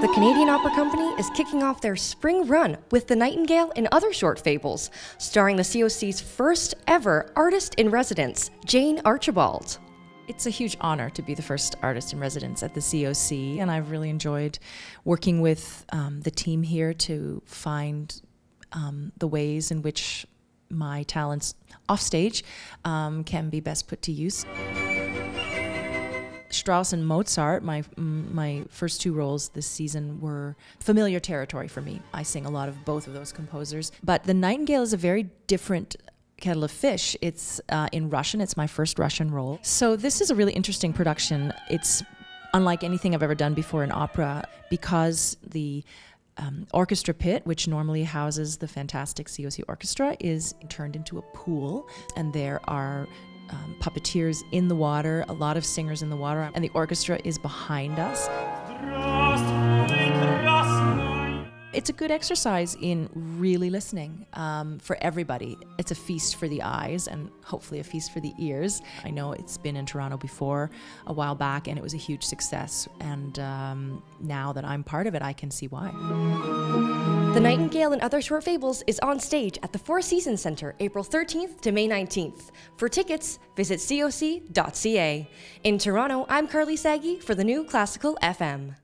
The Canadian Opera Company is kicking off their spring run with The Nightingale and Other Short Fables, starring the COC's first ever artist in residence, Jane Archibald. It's a huge honor to be the first artist in residence at the COC, and I've really enjoyed working with um, the team here to find um, the ways in which my talents offstage um, can be best put to use. Strauss and Mozart, my my first two roles this season were familiar territory for me. I sing a lot of both of those composers, but The Nightingale is a very different kettle of fish. It's uh, in Russian. It's my first Russian role. So this is a really interesting production. It's unlike anything I've ever done before in opera because the um, orchestra pit, which normally houses the fantastic COC orchestra, is turned into a pool, and there are um, puppeteers in the water, a lot of singers in the water, and the orchestra is behind us. It's a good exercise in really listening um, for everybody. It's a feast for the eyes and hopefully a feast for the ears. I know it's been in Toronto before a while back and it was a huge success. And um, now that I'm part of it, I can see why. The Nightingale and Other Short Fables is on stage at the Four Seasons Centre April 13th to May 19th. For tickets, visit coc.ca. In Toronto, I'm Karley Saagi for the new Classical FM.